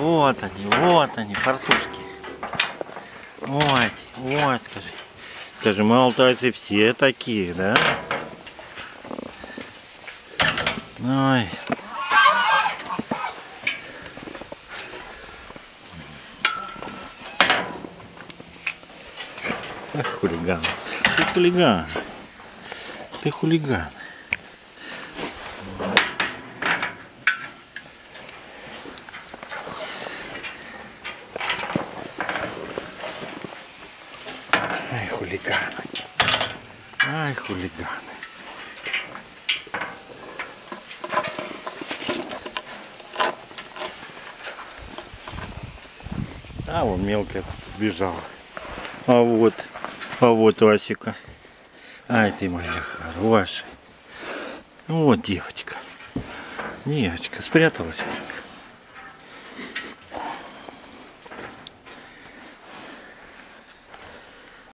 вот они, вот они, форсушки. Вот, вот, скажи. Скажи, мы алтайцы все такие, да? Ой. Ах, хулиган. Ты хулиган. Ты хулиган. Ай, хулиганы. Ай, хулиганы. А, вон мелкая бежала. А вот, а вот Асика. Ай, ты моя хорошая. Вот девочка. Девочка спряталась.